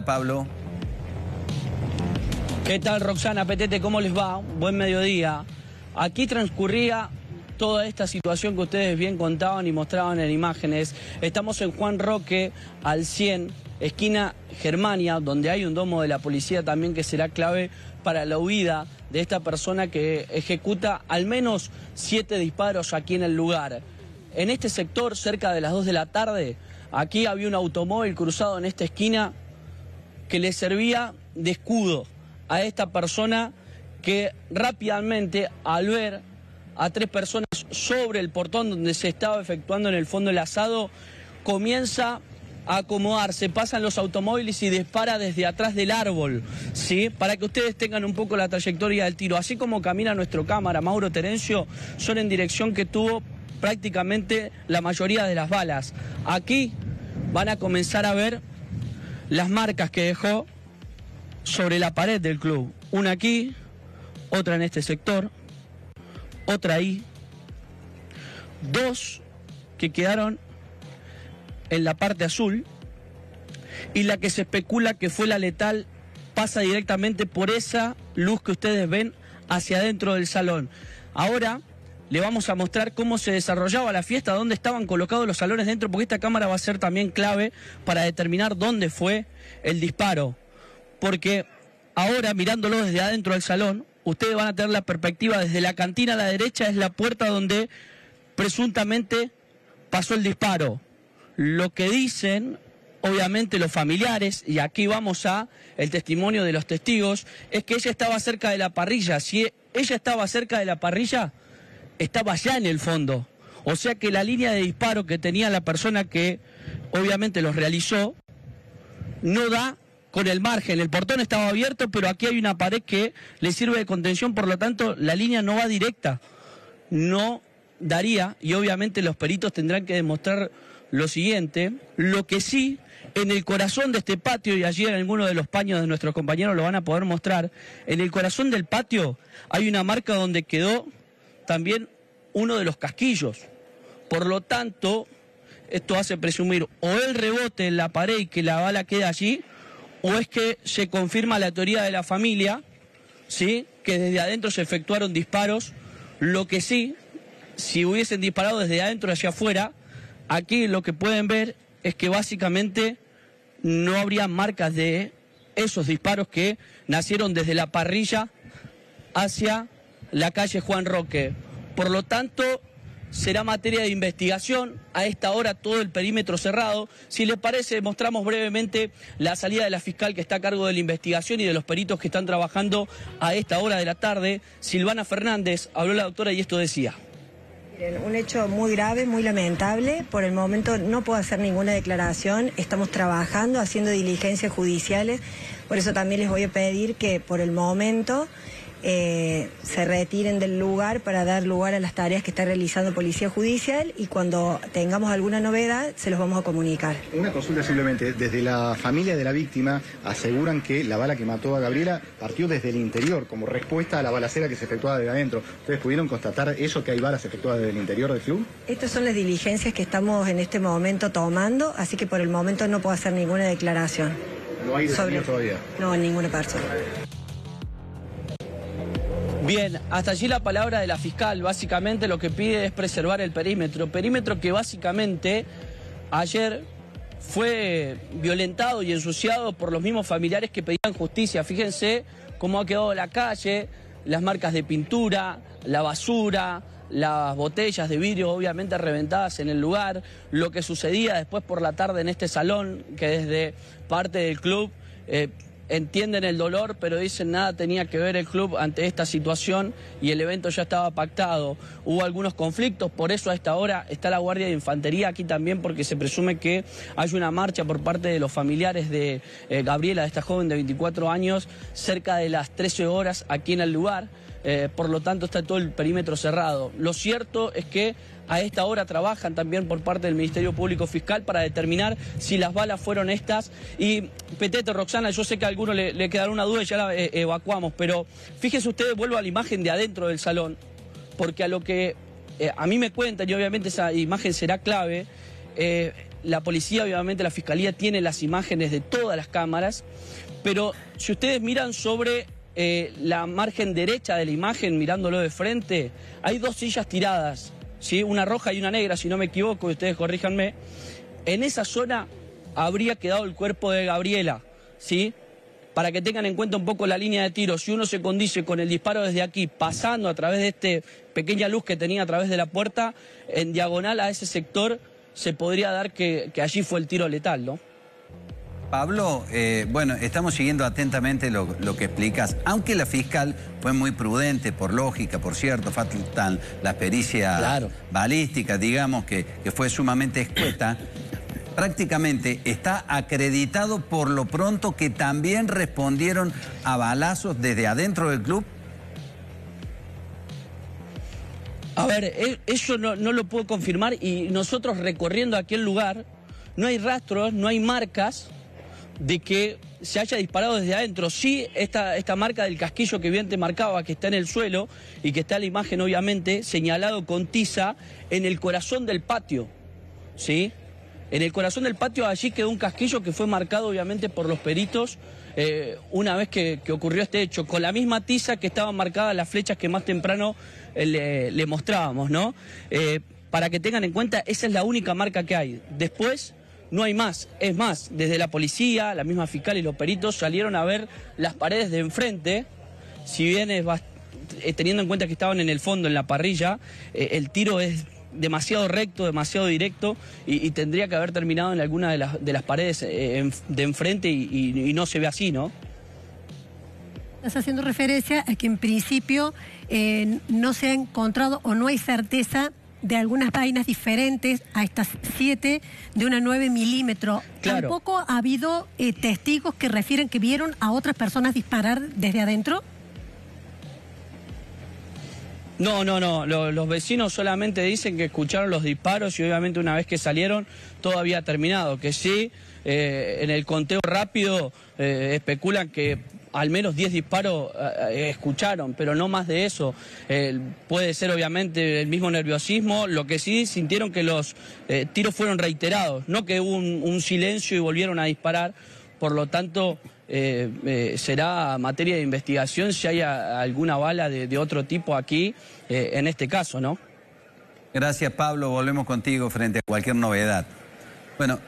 Pablo. ¿Qué tal, Roxana Petete? ¿Cómo les va? Buen mediodía. Aquí transcurría toda esta situación que ustedes bien contaban y mostraban en imágenes. Estamos en Juan Roque, al 100, esquina Germania, donde hay un domo de la policía también que será clave para la huida de esta persona que ejecuta al menos siete disparos aquí en el lugar. En este sector, cerca de las 2 de la tarde, aquí había un automóvil cruzado en esta esquina que le servía de escudo a esta persona que rápidamente al ver a tres personas sobre el portón donde se estaba efectuando en el fondo el asado, comienza a acomodarse, pasan los automóviles y dispara desde atrás del árbol, ¿sí? Para que ustedes tengan un poco la trayectoria del tiro. Así como camina nuestro cámara, Mauro Terencio, son en dirección que tuvo prácticamente la mayoría de las balas. Aquí van a comenzar a ver las marcas que dejó sobre la pared del club. Una aquí, otra en este sector, otra ahí. Dos que quedaron en la parte azul y la que se especula que fue la letal pasa directamente por esa luz que ustedes ven hacia adentro del salón. Ahora le vamos a mostrar cómo se desarrollaba la fiesta, dónde estaban colocados los salones dentro, porque esta cámara va a ser también clave para determinar dónde fue el disparo. Porque ahora, mirándolo desde adentro del salón, ustedes van a tener la perspectiva desde la cantina a la derecha, es la puerta donde presuntamente pasó el disparo. Lo que dicen obviamente los familiares, y aquí vamos a el testimonio de los testigos, es que ella estaba cerca de la parrilla. Si ella estaba cerca de la parrilla, estaba ya en el fondo. O sea que la línea de disparo que tenía la persona que obviamente los realizó no da con el margen. El portón estaba abierto, pero aquí hay una pared que le sirve de contención, por lo tanto la línea no va directa. No daría, y obviamente los peritos tendrán que demostrar lo siguiente, lo que sí, en el corazón de este patio, y allí en alguno de los paños de nuestros compañeros lo van a poder mostrar, en el corazón del patio hay una marca donde quedó también uno de los casquillos. Por lo tanto, esto hace presumir o el rebote en la pared y que la bala queda allí, o es que se confirma la teoría de la familia, ¿sí? que desde adentro se efectuaron disparos, lo que sí, si hubiesen disparado desde adentro hacia afuera, aquí lo que pueden ver es que básicamente no habría marcas de esos disparos que nacieron desde la parrilla hacia la calle Juan Roque. Por lo tanto, será materia de investigación. A esta hora todo el perímetro cerrado. Si les parece, mostramos brevemente la salida de la fiscal que está a cargo de la investigación y de los peritos que están trabajando a esta hora de la tarde. Silvana Fernández, habló la doctora y esto decía. Un hecho muy grave, muy lamentable. Por el momento no puedo hacer ninguna declaración. Estamos trabajando, haciendo diligencias judiciales. Por eso también les voy a pedir que por el momento eh, se retiren del lugar para dar lugar a las tareas que está realizando Policía Judicial y cuando tengamos alguna novedad se los vamos a comunicar. Una consulta simplemente, desde la familia de la víctima aseguran que la bala que mató a Gabriela partió desde el interior como respuesta a la balacera que se efectuaba desde adentro. ¿Ustedes pudieron constatar eso, que hay balas efectuadas desde el interior del club? Estas son las diligencias que estamos en este momento tomando, así que por el momento no puedo hacer ninguna declaración. ¿No hay sobre... todavía? No, ninguna persona. Bien, hasta allí la palabra de la fiscal. Básicamente lo que pide es preservar el perímetro. Perímetro que básicamente ayer fue violentado y ensuciado por los mismos familiares que pedían justicia. Fíjense cómo ha quedado la calle, las marcas de pintura, la basura, las botellas de vidrio obviamente reventadas en el lugar, lo que sucedía después por la tarde en este salón, que desde parte del club... Eh, entienden el dolor, pero dicen nada tenía que ver el club ante esta situación y el evento ya estaba pactado. Hubo algunos conflictos, por eso a esta hora está la Guardia de Infantería aquí también, porque se presume que hay una marcha por parte de los familiares de eh, Gabriela, de esta joven de 24 años, cerca de las 13 horas aquí en el lugar. Eh, por lo tanto está todo el perímetro cerrado. Lo cierto es que a esta hora trabajan también por parte del Ministerio Público Fiscal para determinar si las balas fueron estas. Y Petete, Roxana, yo sé que a alguno le, quedará una duda y ya la eh, evacuamos, pero fíjense ustedes, vuelvo a la imagen de adentro del salón, porque a lo que eh, a mí me cuentan, y obviamente esa imagen será clave, la policía, obviamente la fiscalía tiene las imágenes de todas las cámaras, pero si ustedes miran sobre eh, la margen derecha de la imagen, mirándolo de frente, hay dos sillas tiradas, ¿sí? una roja y una negra, si no me equivoco, ustedes corríjanme. En esa zona habría quedado el cuerpo de Gabriela, ¿sí? Para que tengan en cuenta un poco la línea de tiro, si uno se condice con el disparo desde aquí, pasando a través de esta pequeña luz que tenía a través de la puerta, en diagonal a ese sector, se podría dar que, que allí fue el tiro letal, ¿no? Pablo, eh, bueno, estamos siguiendo atentamente lo, que explicas, aunque la fiscal fue muy prudente, por lógica, por cierto, faltan las pericias balísticas, digamos, que, que fue sumamente escueta, prácticamente está acreditado por lo pronto que también respondieron a balazos desde adentro del club. A ver, e, eso no, no lo puedo confirmar y nosotros recorriendo aquel lugar, no hay rastros, no hay marcas de que se haya disparado desde adentro. Sí, esta, esta marca del casquillo que bien te marcaba, que está en el suelo y que está la imagen obviamente, señalado con tiza en el corazón del patio. ¿Sí? En el corazón del patio allí quedó un casquillo que fue marcado obviamente por los peritos eh, una vez que, ocurrió este hecho, con la misma tiza que estaban marcadas las flechas que más temprano eh, le, mostrábamos, ¿no? Eh, para que tengan en cuenta, esa es la única marca que hay. Después no hay más. Es más, desde la policía, la misma fiscal y los peritos salieron a ver las paredes de enfrente, si bien es eh, teniendo en cuenta que estaban en el fondo, en la parrilla, eh, el tiro es demasiado recto, demasiado directo y, tendría que haber terminado en alguna de las, de las paredes eh, de enfrente y, y, no se ve así, ¿no? Estás haciendo referencia a que en principio no se ha encontrado o no hay certeza de algunas vainas diferentes a estas siete de una 9 milímetros. ¿Tampoco ha habido eh, testigos que refieren que vieron a otras personas disparar desde adentro? No, no, no. Los, vecinos solamente dicen que escucharon los disparos y obviamente una vez que salieron todo había terminado. Que sí, eh, en el conteo rápido eh, especulan que al menos 10 disparos eh, eh, escucharon, pero no más de eso. puede ser obviamente el mismo nerviosismo, lo que sí sintieron que los eh, tiros fueron reiterados, no que hubo un, silencio y volvieron a disparar, por lo tanto será materia de investigación si hay alguna bala de, de otro tipo aquí en este caso, ¿no? Gracias Pablo, volvemos contigo frente a cualquier novedad. Bueno.